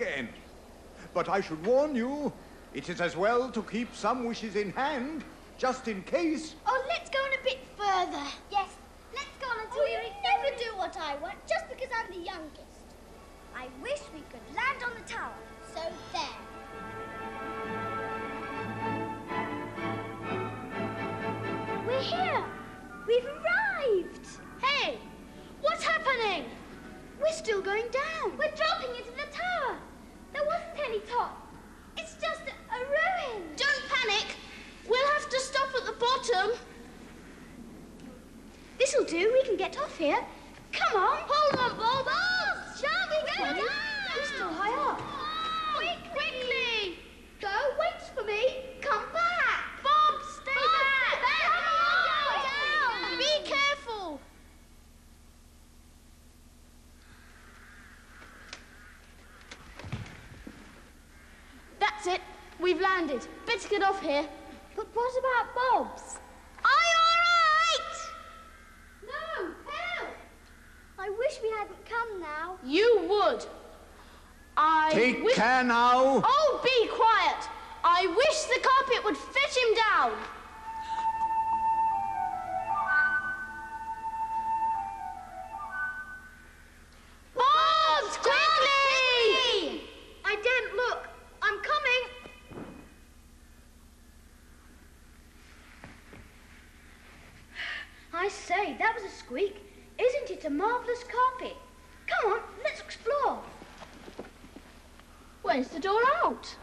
again. But I should warn you, it is as well to keep some wishes in hand, just in case. Oh, let's go on a bit further. Yes, let's go on until Oh, we you reach never do what I want, just because I'm the youngest. I wish we could land on the tower. So there. We're here. We've arrived. Hey, what's happening? We're still going down. We're dropping into the tower. There wasn't any top. It's just a, a ruin. Don't panic. We'll have to stop bottom. This'll do. We can get off here. Come on. Hold on, Bob. Bob, shall we go down? We're still high up. Quick, quickly. Go, wait for me. Come back. Bob, stay Bob, back. stay. Come on, Be careful. That's it. We've landed. Better get off here. But what about Bob's? Are you all right? No, help! I wish we hadn't come now. You would. I Take wish... care now. Oh, be quiet. I wish the carpet would fetch him down. Isn't a marvellous carpet? Come on, let's explore. Where's the door out?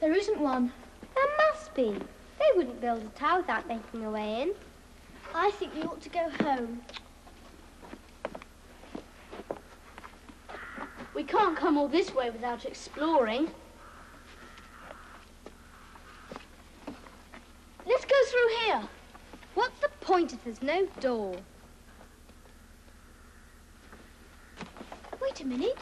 There isn't one. There must be. They wouldn't build a tower without making a way in. I think we ought to go home. We can't come all this way without exploring. Let's go through here. What's the point if there's no door? Wait a minute.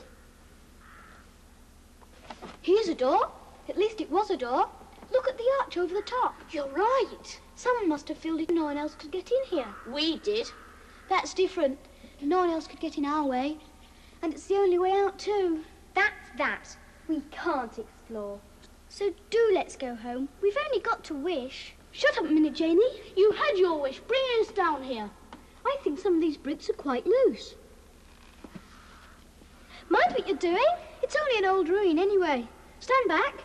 Here's a door. At least it was a door. Look at the arch over the top. You're right. Someone must have filled it. No one else could get in here. We did. That's different. No one else could get in our way. And it's the only way out, too. That's that. We can't explore. So do let's go home. We've only got to wish. Shut up a minute, Janie. You had your wish, bringing us down here. I think some of these bricks are quite loose. Mind what you're doing? It's only an old ruin anyway. Stand back.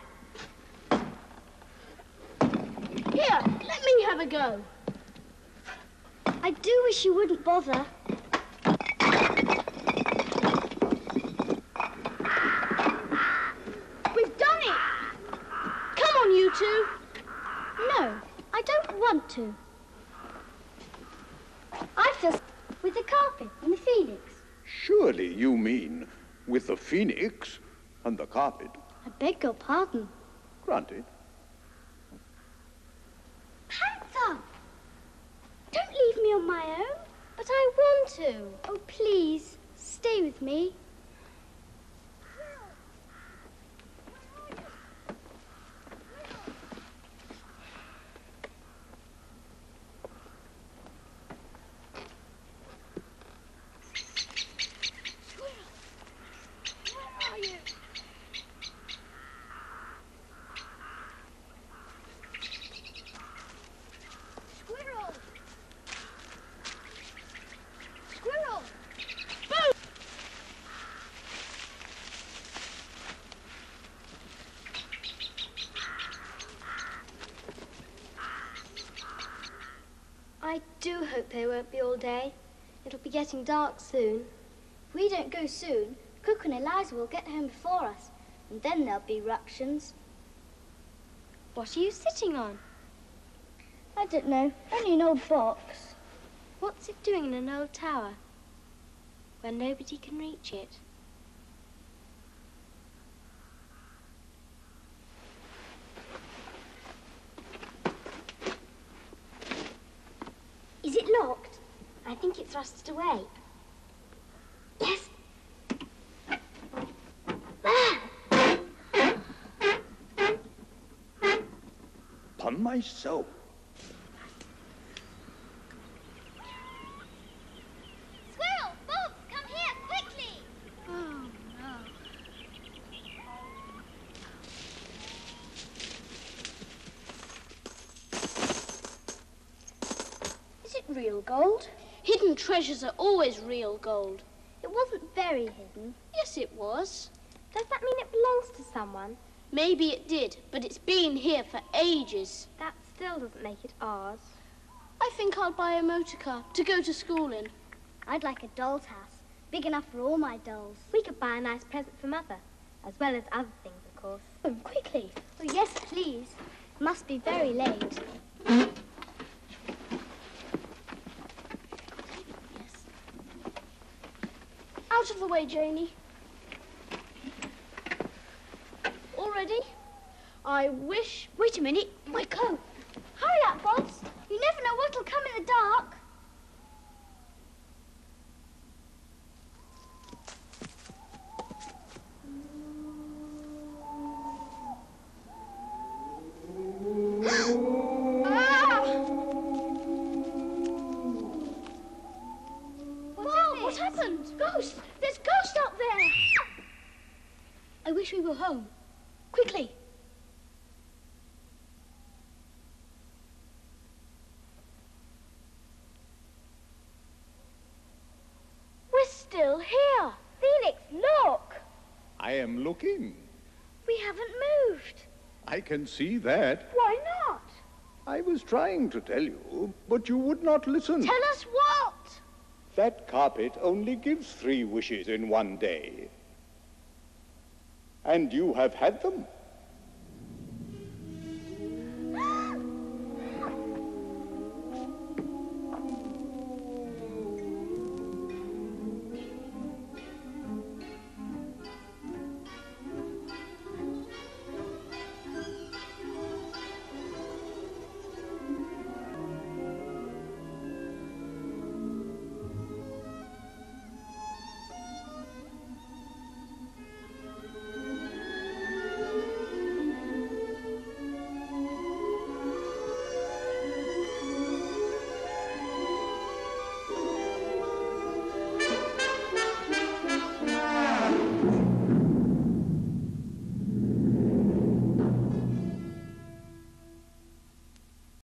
Here, let me have a go. I do wish you wouldn't bother. We've done it. Come on, you two. No, I don't want to. I feel with the carpet and the phoenix. Surely you mean with the phoenix and the carpet. I beg your pardon. Granted. Panther! Don't leave me on my own. But I want to. Oh, please, stay with me. Where are you? Squirrel! Squirrel! I do hope they won't be all day. It'll be getting dark soon. If we don't go soon, Cook and Eliza will get home before us, and then there'll be ructions. What are you sitting on? I don't know. Only an old box. What's it doing in an old tower? Where nobody can reach it. Locked? I think it's rusted away. Yes. There. Upon my soul. Squirrel! Bob! Come here, quickly! Oh, no. Real gold. Hidden treasures are always real gold. It wasn't very hidden. Yes, it was. Does that mean it belongs to someone? Maybe it did, but it's been here for ages. That still doesn't make it ours. I think I'll buy a motor car to go to school in. I'd like a doll's house, big enough for all my dolls. We could buy a nice present for Mother, as well as other things, of course. Oh, quickly. Oh, yes, please. Must be very late. Out of the way, Janie. All ready? I wish... Wait a minute, my coat. Hurry up, Bobs. You never know what'll come in the dark. Happened? Ghost! There's ghost up there! Ah! I wish we were home. Quickly! We're still here. Phoenix, look! I am looking. We haven't moved. I can see that. Why not? I was trying to tell you, but you would not listen. Tell us what? That carpet only gives three wishes in one day. And you have had them.